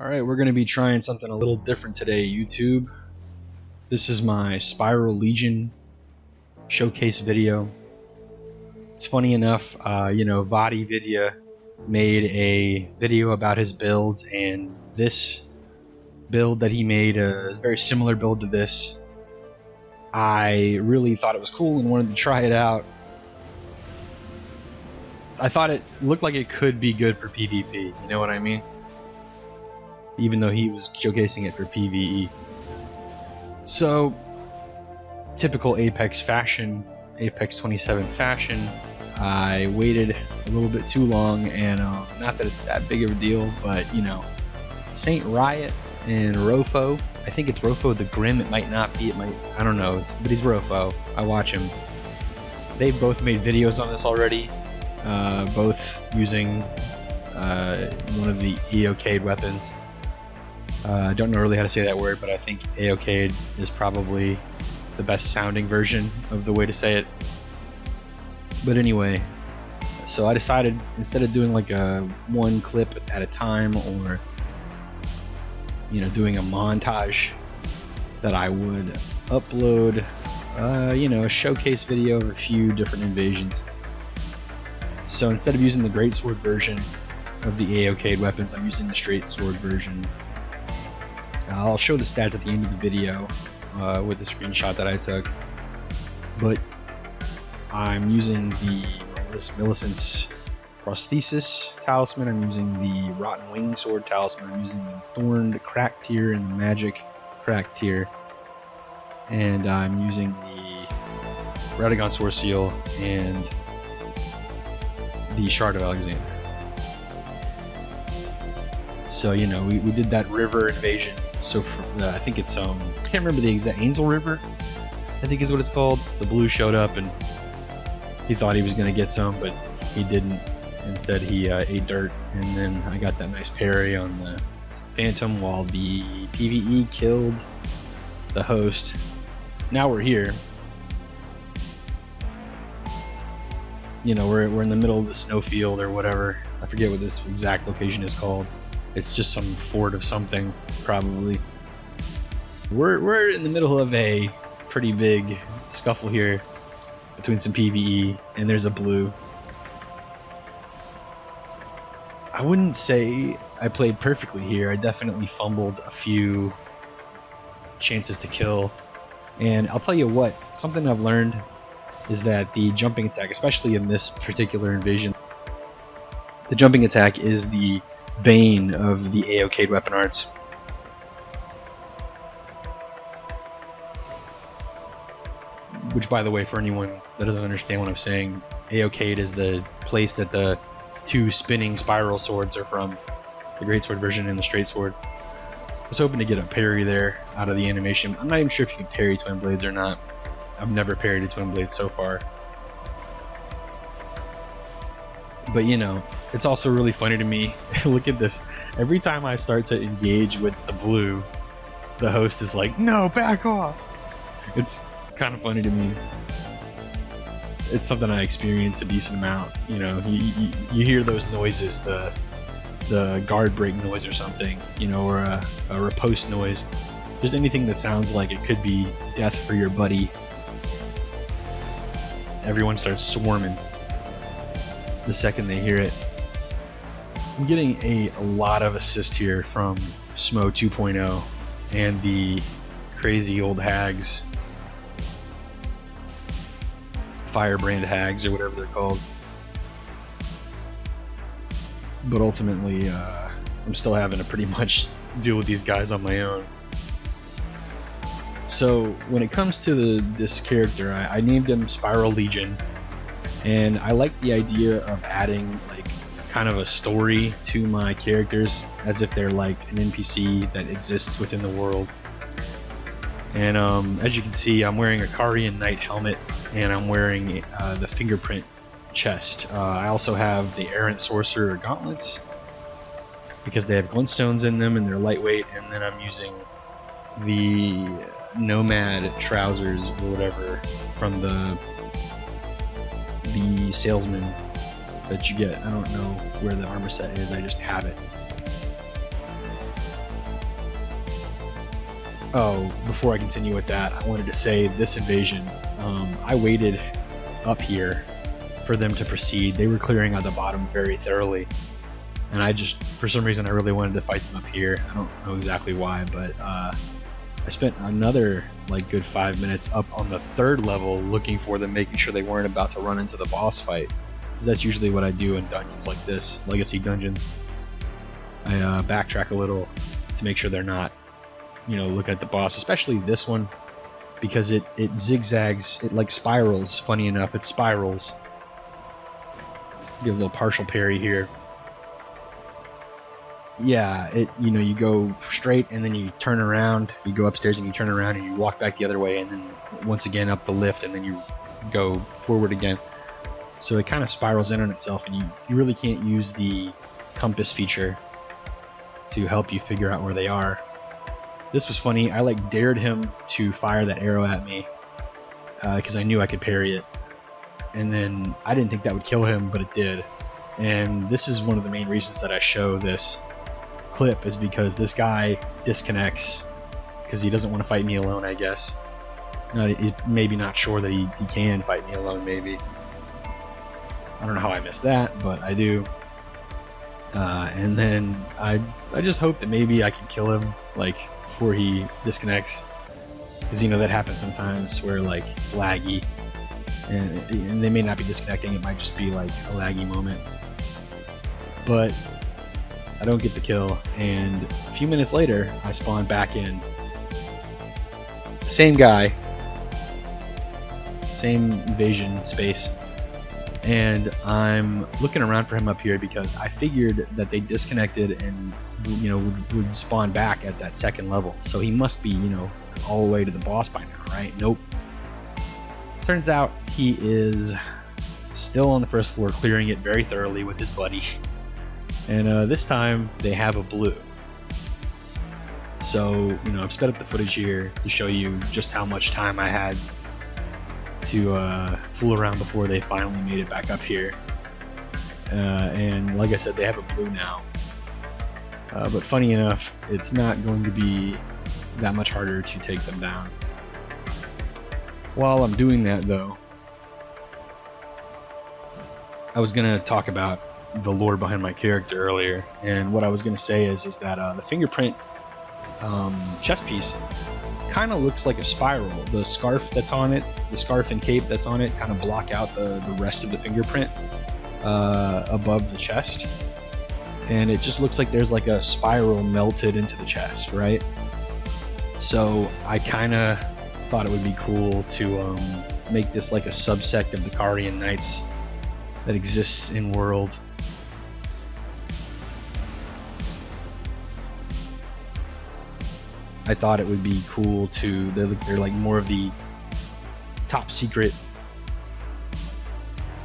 Alright, we're going to be trying something a little different today, YouTube. This is my Spiral Legion showcase video. It's funny enough, uh, you know, VaatiVidya made a video about his builds, and this build that he made, a very similar build to this, I really thought it was cool and wanted to try it out. I thought it looked like it could be good for PvP, you know what I mean? Even though he was showcasing it for PvE. So, typical Apex fashion, Apex 27 fashion, I waited a little bit too long, and uh, not that it's that big of a deal, but you know, Saint Riot and Rofo. I think it's Rofo the Grim. It might not be. It might. I don't know. It's, but he's Rofo. I watch him. They've both made videos on this already, uh, both using uh, one of the EOK weapons. Uh, I don't know really how to say that word, but I think AOK is probably the best sounding version of the way to say it. But anyway, so I decided instead of doing like a one clip at a time or you know doing a montage that I would upload uh, you know a showcase video of a few different invasions. So instead of using the greatsword version of the AOK weapons, I'm using the straight sword version I'll show the stats at the end of the video uh, with the screenshot that I took. But I'm using the Millicent's Prosthesis Talisman, I'm using the Rotten Wing Sword Talisman, I'm using the Thorned Crack Tear and the Magic Crack Tear. And I'm using the Radagon Sword Seal and the Shard of Alexander. So, you know, we, we did that river invasion so for, uh, I think it's um I can't remember the exact Ainsel River. I think is what it's called. The blue showed up and he thought he was gonna get some, but he didn't. Instead, he uh, ate dirt, and then I got that nice parry on the Phantom while the PVE killed the host. Now we're here. You know, we're, we're in the middle of the snowfield or whatever. I forget what this exact location is called. It's just some fort of something, probably. We're, we're in the middle of a pretty big scuffle here between some PvE, and there's a blue. I wouldn't say I played perfectly here. I definitely fumbled a few chances to kill. And I'll tell you what, something I've learned is that the jumping attack, especially in this particular invasion, the jumping attack is the bane of the AOK weapon arts. Which, by the way, for anyone that doesn't understand what I'm saying, AOK is the place that the two spinning spiral swords are from. The great sword version and the straight sword. I was hoping to get a parry there out of the animation. I'm not even sure if you can parry twin blades or not. I've never parried a twin blade so far. But you know, it's also really funny to me. Look at this. Every time I start to engage with the blue, the host is like, no, back off. It's kind of funny to me. It's something I experience a decent amount. You know, you, you, you hear those noises, the the guard break noise or something, you know, or a, a riposte noise. Just anything that sounds like it could be death for your buddy. Everyone starts swarming the second they hear it. I'm getting a, a lot of assist here from Smo 2.0 and the crazy old hags. Firebrand hags or whatever they're called. But ultimately, uh, I'm still having to pretty much deal with these guys on my own. So when it comes to the, this character, I, I named him Spiral Legion and I like the idea of adding like kind of a story to my characters as if they're like an NPC that exists within the world. And um, as you can see, I'm wearing a Carian Knight helmet and I'm wearing uh, the fingerprint chest. Uh, I also have the Errant Sorcerer gauntlets because they have glintstones in them and they're lightweight. And then I'm using the Nomad trousers or whatever from the the salesman that you get. I don't know where the armor set is, I just have it. Oh, before I continue with that, I wanted to say this invasion, um, I waited up here for them to proceed. They were clearing out the bottom very thoroughly. And I just, for some reason, I really wanted to fight them up here. I don't know exactly why, but uh, I spent another like good five minutes up on the third level looking for them, making sure they weren't about to run into the boss fight. Because that's usually what I do in dungeons like this, legacy dungeons. I uh, backtrack a little to make sure they're not, you know, looking at the boss, especially this one, because it, it zigzags, it like spirals, funny enough, it spirals. Give a little partial parry here. Yeah, it you know, you go straight and then you turn around, you go upstairs and you turn around and you walk back the other way and then once again up the lift and then you go forward again. So it kind of spirals in on itself and you, you really can't use the compass feature to help you figure out where they are. This was funny. I like dared him to fire that arrow at me because uh, I knew I could parry it. And then I didn't think that would kill him, but it did. And this is one of the main reasons that I show this clip is because this guy disconnects because he doesn't want to fight me alone, I guess. Maybe not sure that he, he can fight me alone, maybe. I don't know how I missed that, but I do. Uh, and then I I just hope that maybe I can kill him like before he disconnects, because you know that happens sometimes where like it's laggy, and, and they may not be disconnecting. It might just be like a laggy moment. But I don't get the kill, and a few minutes later I spawn back in. Same guy, same invasion space and I'm looking around for him up here because I figured that they disconnected and you know would, would, spawn back at that second level. So he must be you know all the way to the boss by now, right? Nope. Turns out he is still on the first floor, clearing it very thoroughly with his buddy. And uh, this time they have a blue. So you know I've sped up the footage here to show you just how much time I had to uh, fool around before they finally made it back up here. Uh, and like I said, they have a blue now. Uh, but funny enough, it's not going to be that much harder to take them down. While I'm doing that, though, I was going to talk about the lore behind my character earlier, and what I was going to say is is that uh, the fingerprint um, chest piece kind of looks like a spiral. The scarf that's on it, the scarf and cape that's on it, kind of block out the, the rest of the fingerprint uh, above the chest. And it just looks like there's like a spiral melted into the chest, right? So I kind of thought it would be cool to um, make this like a subsect of the Carian Knights that exists in World. I thought it would be cool to they're, they're like more of the top secret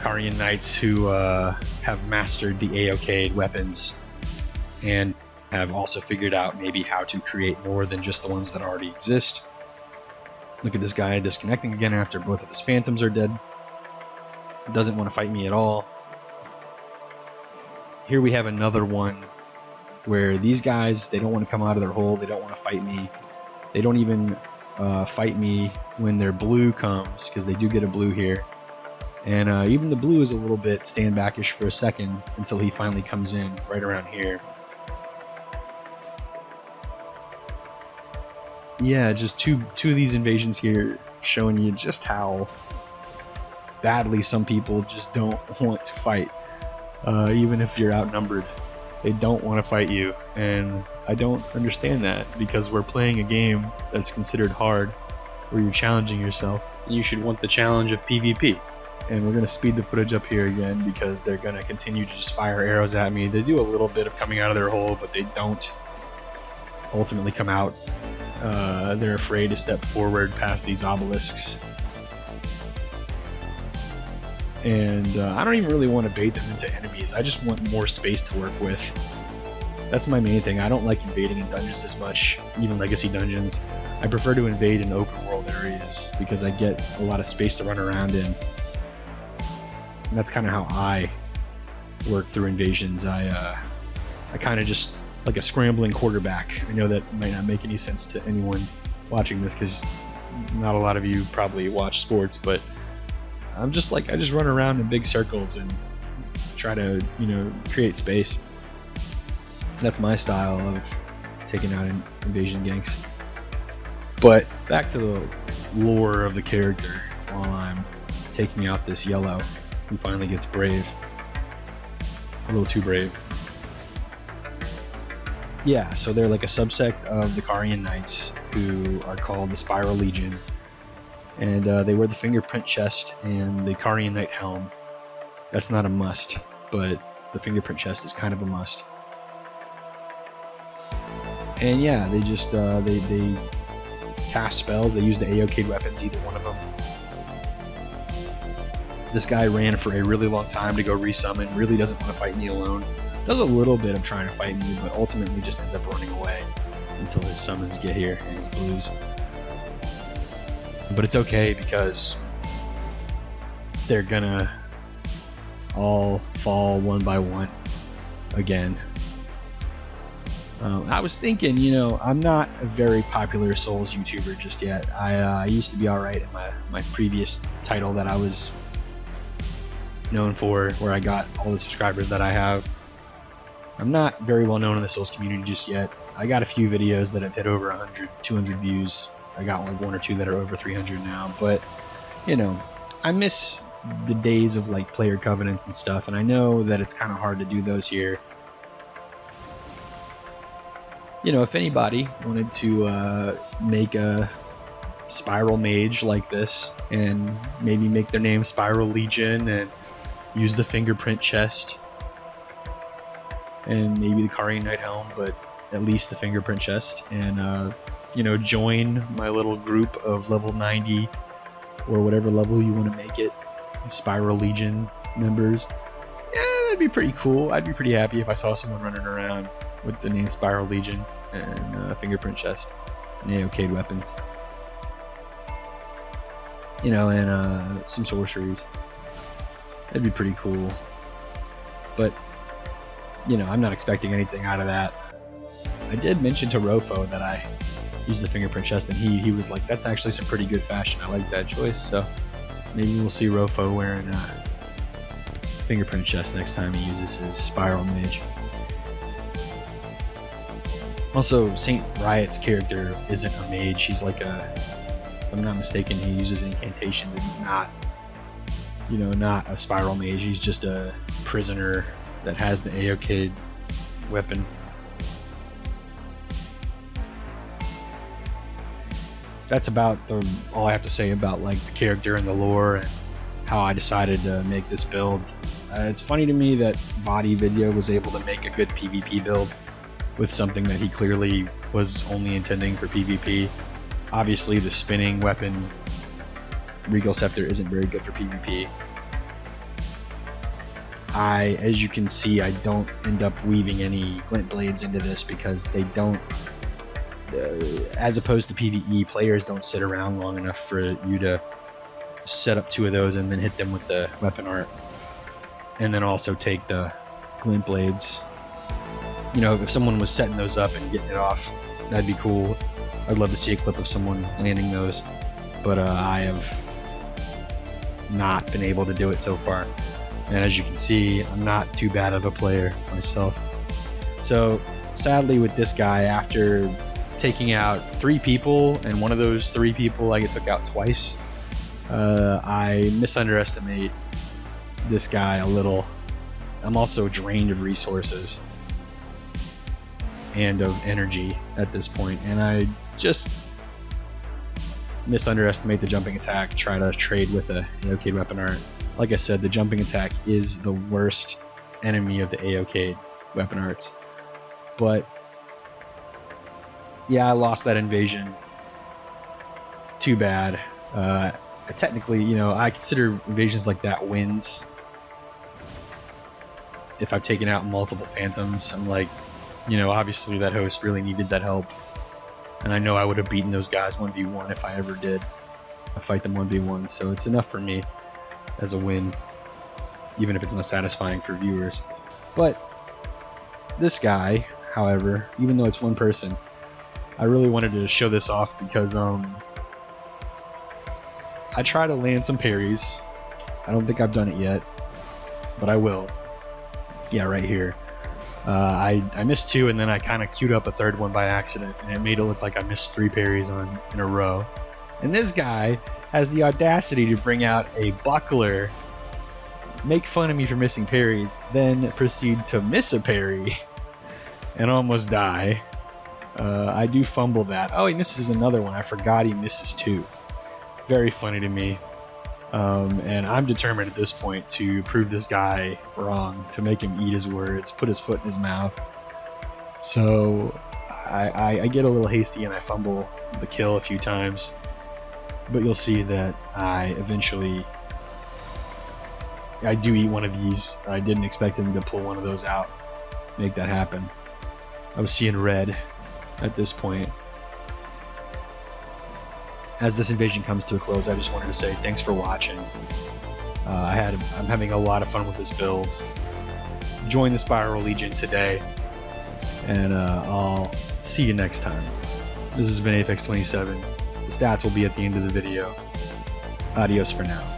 Carian Knights who uh, have mastered the AOK weapons and have also figured out maybe how to create more than just the ones that already exist. Look at this guy disconnecting again after both of his phantoms are dead. Doesn't want to fight me at all. Here we have another one where these guys they don't want to come out of their hole they don't want to fight me. They don't even uh, fight me when their blue comes because they do get a blue here. And uh, even the blue is a little bit stand backish for a second until he finally comes in right around here. Yeah just two two of these invasions here showing you just how badly some people just don't want to fight uh, even if you're outnumbered they don't want to fight you. And I don't understand that because we're playing a game that's considered hard, where you're challenging yourself. You should want the challenge of PvP. And we're going to speed the footage up here again because they're going to continue to just fire arrows at me. They do a little bit of coming out of their hole, but they don't ultimately come out. Uh, they're afraid to step forward past these obelisks and uh, I don't even really want to bait them into enemies. I just want more space to work with. That's my main thing. I don't like invading in dungeons as much, even legacy dungeons. I prefer to invade in open world areas because I get a lot of space to run around in. And that's kind of how I work through invasions. I uh, I kind of just like a scrambling quarterback. I know that might not make any sense to anyone watching this because not a lot of you probably watch sports, but I'm just like I just run around in big circles and try to you know create space. That's my style of taking out invasion ganks. But back to the lore of the character while I'm taking out this yellow who finally gets brave. A little too brave. Yeah, so they're like a subsect of the Carian Knights who are called the Spiral Legion. And uh, they wear the fingerprint chest and the Carian Knight helm. That's not a must, but the fingerprint chest is kind of a must. And yeah, they just uh, they they cast spells. They use the AOK weapons, either one of them. This guy ran for a really long time to go resummon. Really doesn't want to fight me alone. Does a little bit of trying to fight me, but ultimately just ends up running away until his summons get here and his blues. But it's okay because they're gonna all fall one by one again. Um, I was thinking, you know, I'm not a very popular Souls YouTuber just yet. I, uh, I used to be alright in my, my previous title that I was known for, where I got all the subscribers that I have. I'm not very well known in the Souls community just yet. I got a few videos that have hit over 100, 200 views. I got like one or two that are over 300 now, but you know, I miss the days of like player covenants and stuff, and I know that it's kind of hard to do those here. You know, if anybody wanted to uh, make a spiral mage like this and maybe make their name Spiral Legion and use the fingerprint chest and maybe the Carian Knight helm, but at least the fingerprint chest, and uh, you know, join my little group of level 90 or whatever level you want to make it, Spiral Legion members. Yeah, that'd be pretty cool. I'd be pretty happy if I saw someone running around with the name Spiral Legion and uh, fingerprint chest and AOK weapons. You know, and uh, some sorceries. That'd be pretty cool. But, you know, I'm not expecting anything out of that. I did mention to Rofo that I used the fingerprint chest, and he, he was like, that's actually some pretty good fashion. I like that choice. So maybe we'll see Rofo wearing a fingerprint chest next time he uses his spiral mage. Also, Saint Riot's character isn't a mage. He's like a, if I'm not mistaken, he uses incantations and he's not, you know, not a spiral mage. He's just a prisoner that has the AOK weapon. That's about the all I have to say about like the character and the lore and how I decided to make this build. Uh, it's funny to me that VaatiVidya was able to make a good PvP build with something that he clearly was only intending for PvP. Obviously, the spinning weapon Regal Scepter isn't very good for PvP. I, as you can see, I don't end up weaving any glint blades into this because they don't, as opposed to PvE, players don't sit around long enough for you to set up two of those and then hit them with the weapon art. And then also take the glint blades you know, if someone was setting those up and getting it off, that'd be cool. I'd love to see a clip of someone landing those, but uh, I have not been able to do it so far. And as you can see, I'm not too bad of a player myself. So sadly with this guy, after taking out three people, and one of those three people I get took out twice, uh, I misunderestimate this guy a little. I'm also drained of resources and of energy at this point, and I just misunderestimate the jumping attack, try to trade with a AOK weapon art. Like I said, the jumping attack is the worst enemy of the AOK weapon arts. But yeah, I lost that invasion. Too bad. Uh, technically, you know, I consider invasions like that wins. If I've taken out multiple phantoms, I'm like, you know, obviously that host really needed that help. And I know I would have beaten those guys 1v1 if I ever did fight them 1v1. So it's enough for me as a win, even if it's not satisfying for viewers. But this guy, however, even though it's one person, I really wanted to show this off because um, I try to land some parries. I don't think I've done it yet, but I will. Yeah, right here. Uh, I, I missed two and then I kind of queued up a third one by accident and it made it look like I missed three parries on in a row. And this guy has the audacity to bring out a buckler, make fun of me for missing parries, then proceed to miss a parry and almost die. Uh, I do fumble that. Oh, he misses another one. I forgot he misses two. Very funny to me. Um, and I'm determined at this point to prove this guy wrong, to make him eat his words, put his foot in his mouth. So I, I, I get a little hasty and I fumble the kill a few times. But you'll see that I eventually I do eat one of these. I didn't expect him to pull one of those out, make that happen. I was seeing red at this point as this invasion comes to a close, I just wanted to say thanks for watching. Uh, I had I'm having a lot of fun with this build. Join the Spiral Legion today, and uh, I'll see you next time. This has been Apex 27. The stats will be at the end of the video. Adios for now.